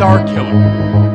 Star Killer.